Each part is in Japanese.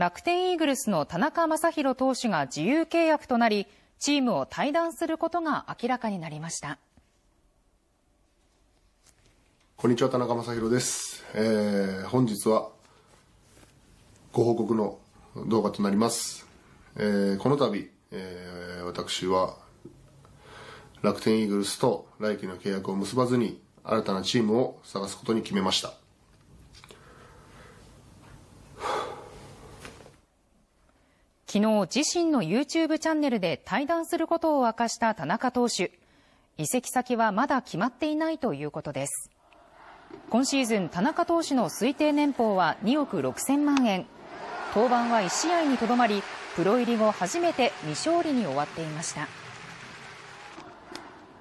楽天イーグルスの田中将大投手が自由契約となりチームを退団することが明らかになりました。こんにちは田中将大です、えー、本日はご報告の動画となります、えー、この度、えー、私は楽天イーグルスと来季の契約を結ばずに新たなチームを探すことに決めました。昨日自身の YouTube チャンネルで対談することを明かした田中投手。移籍先はまだ決まっていないということです。今シーズン田中投手の推定年俸は2億6000万円。登板は1試合にとどまりプロ入り後初めて未勝利に終わっていました。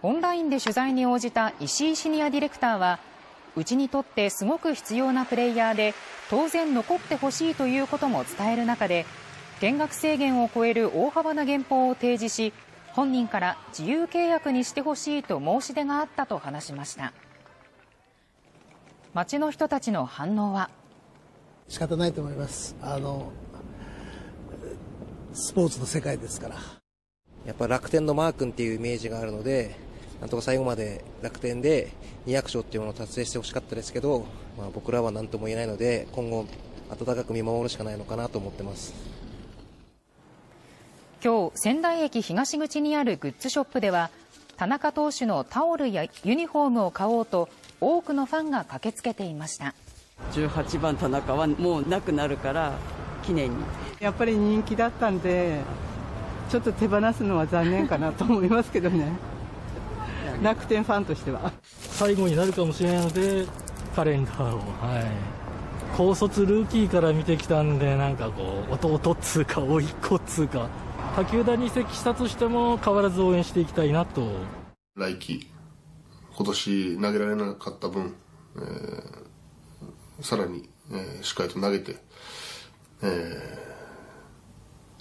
オンラインで取材に応じた石井シニアディレクターはうちにとってすごく必要なプレイヤーで当然残ってほしいということも伝える中で減額制限を超える大幅な減俸を提示し本人から自由契約にしてほしいと申し出があったと話しました。街の人たちの反応は？仕方ないと思います。あのスポーツの世界ですから。やっぱ楽天のマー君っていうイメージがあるのでなんとか最後まで楽天で200勝っていうものを達成してほしかったですけど、まあ、僕らは何とも言えないので今後温かく見守るしかないのかなと思ってます。今日仙台駅東口にあるグッズショップでは田中投手のタオルやユニフォームを買おうと多くのファンが駆けつけていました。18番田中はもうなくなるから記念に。やっぱり人気だったんでちょっと手放すのは残念かなと思いますけどね。楽天ファンとしては。最後になるかもしれないのでカレンダーを。はい。高卒ルーキーから見てきたんでなんかこう弟っつうか甥っ子っつうか他球団に移籍したとしても変わらず応援していきたいなと。来季今年投げられなかった分、えー、さらに、えー、しっかりと投げて、え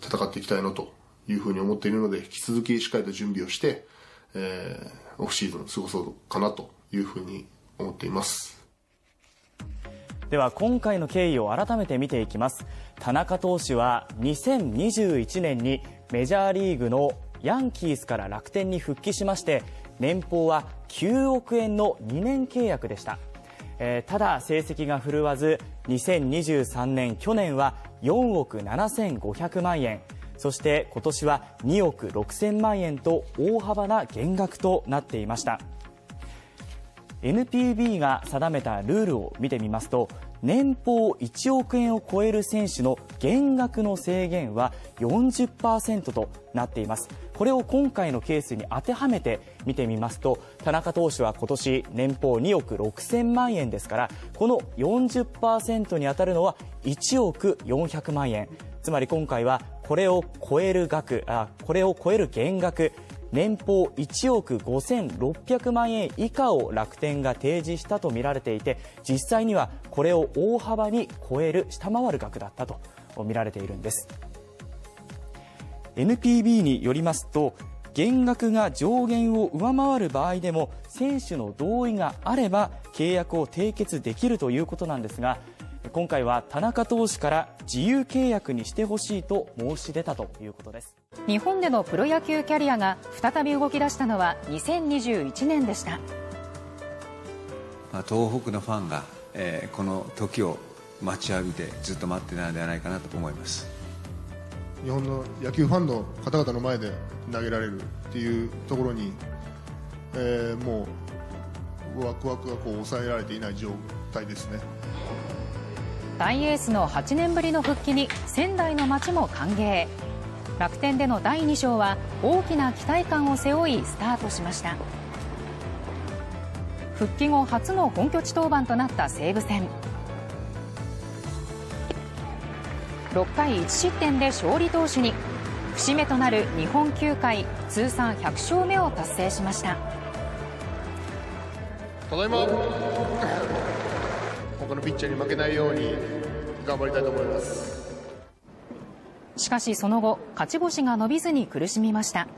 ー、戦っていきたいなというふうに思っているので引き続きしっかりと準備をして、えー、オフシーズン過ごそうかなというふうに思っています。では今回の経緯を改めて見ていきます。田中投手は2021年にメジャーリーグのヤンキースから楽天に復帰しまして年俸は9億円の2年契約でした、えー、ただ成績が振るわず2023年去年は4億7500万円。そして今年は2億6000万円と大幅な減額となっていました。NPB が定めたルールを見てみますと年俸1億円を超える選手の減額の制限は40%となっています。これを今回のケースに当てはめて見てみますと田中投手は今年年俸2億6000万円ですからこの40%に当たるのは1億400万円。つまり今回はこれを超える額あこれを超える減額年俸1億5600万円以下を楽天が提示したとみられていて実際にはこれを大幅に超える下回る額だったとみられているんです。NPB によりますと減額が上限を上回る場合でも選手の同意があれば契約を締結できるということなんですが今回は田中投手から自由契約にしてほしいと申し出たということです。日本でのプロ野球キャリアが再び動き出したのは2021年でした、まあ、東北のファンが、えー、この時を待ちわびてずっと待ってたのではないかなと思います。日本の野球ファンの方々の前で投げられるっていうところに、えー、もうワクワクがこう抑えられていない状態ですね大エースの8年ぶりの復帰に仙台の街も歓迎。楽天での第2章は大きな期待感を背負いスタートしました。復帰後初の本拠地登板となった西武戦。6回1失点で勝利投手に節目となる日本球界通算100勝目を達成しました。ただいま。他のピッチャーに負けないように頑張りたいと思います。しかしその後勝ち星が伸びずに苦しみました。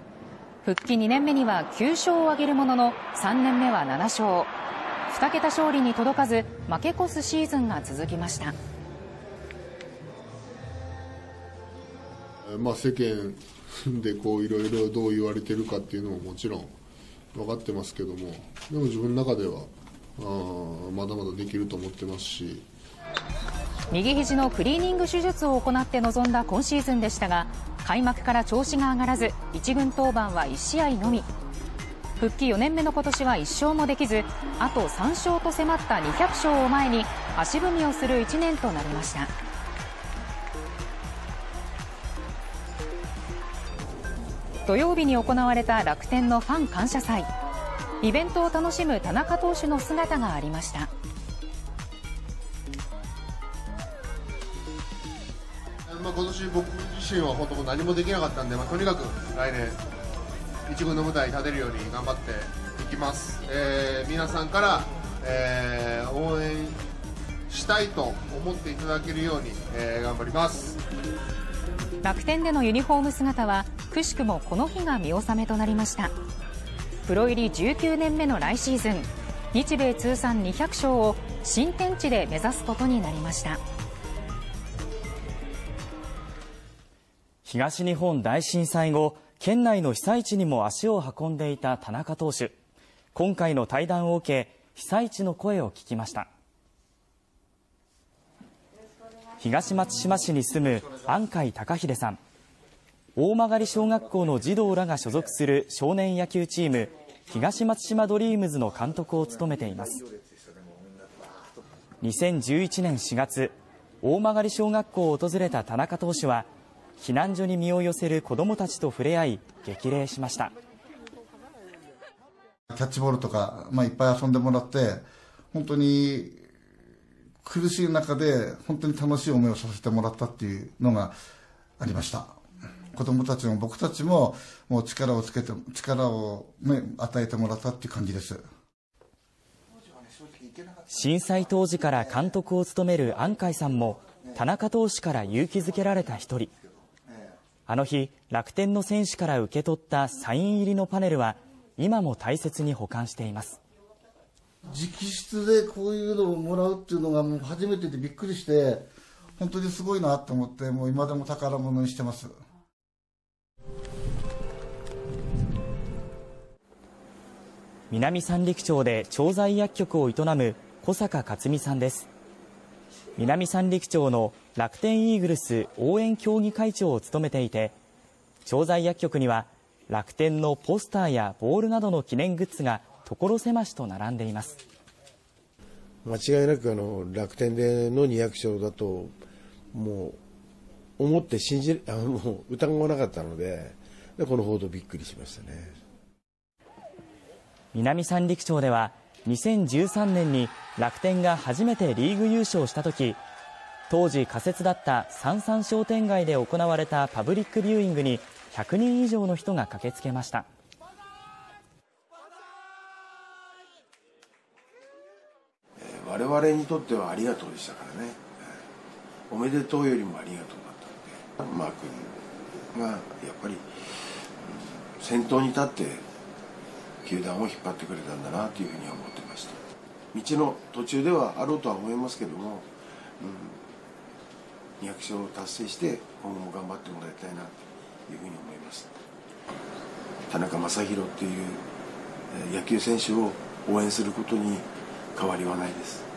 復帰2年目には9勝を挙げるものの3年目は7勝。2桁勝利に届かず負け越すシーズンが続きました。まあ、世間でこういろいろどう言われてるかっていうのももちろん分かってますけどもでも自分の中ではあまだまだできると思ってますし。右肘のクリーニング手術を行って臨んだ今シーズンでしたが開幕から調子が上がらず1軍登板は1試合のみ。復帰4年目の今年は1勝もできずあと3勝と迫った200勝を前に足踏みをする1年となりました。土曜日に行われた楽天のファン感謝祭。イベントを楽しむ田中投手の姿がありました。まあ、今年僕自身は本当何もできなかったんで、まあ、とにかく来年一軍の舞台に立てるように頑張っていきます、えー皆さんから、えー応援したいと思っていただけるように、えー頑張ります。楽天でのユニフォーム姿はくしくもこの日が見納めとなりましたプロ入り19年目の来シーズン。日米通算200勝を新天地で目指すことになりました。東日本大震災後県内の被災地にも足を運んでいた田中投手。今回の対談を受け被災地の声を聞きました。東松島市に住む安海貴秀さん。大曲小学校の児童らが所属する少年野球チーム東松島ドリームズの監督を務めています2011年4月大曲小学校を訪れた田中投手は避難所に身を寄せる子どもたちと触れ合い激励しましたキャッチボールとか、まあ、いっぱい遊んでもらって、本当に苦しい中で、本当に楽しい思いをさせてもらったっていうのがありました。子供たちも僕たちも、もう力をつけて、力を、ね、与えてもらったっていう感じです。震災当時から監督を務める安海さんも田中投手から勇気づけられた一人あの日楽天の選手から受け取ったサイン入りのパネルは今も大切に保管しています直筆でこういうのをもらうっていうのがもう初めてでびっくりして、本当にすごいなと思って、もう今でも宝物にしてます。南三陸町で調剤薬局を営む小坂克美さんです。南三陸町の楽天イーグルス応援協議会長を務めていて調剤薬局には楽天のポスターやボールなどの記念グッズが所狭しと並んでいます。間違いなくあの楽天での200勝だともう思って信じあもう疑わなかったのででこの報道びっくりしましたね。南三陸町では2013年に楽天が初めてリーグ優勝した時当時仮設だった三々商店街で行われたパブリックビューイングに100人以上の人が駆けつけました。我々にとってはありがとうでしたからね。おめでとうよりもありがとうだったのでマー君がやっぱり、先頭に立って球団を引っ張ってくれたんだなというふうには思ってました。道の途中ではあろうとは思いますけども、うん、200勝を達成して今後も頑張ってもらいたいなというふうに思います。田中将大っていうえ野球選手を応援することに変わりはないです。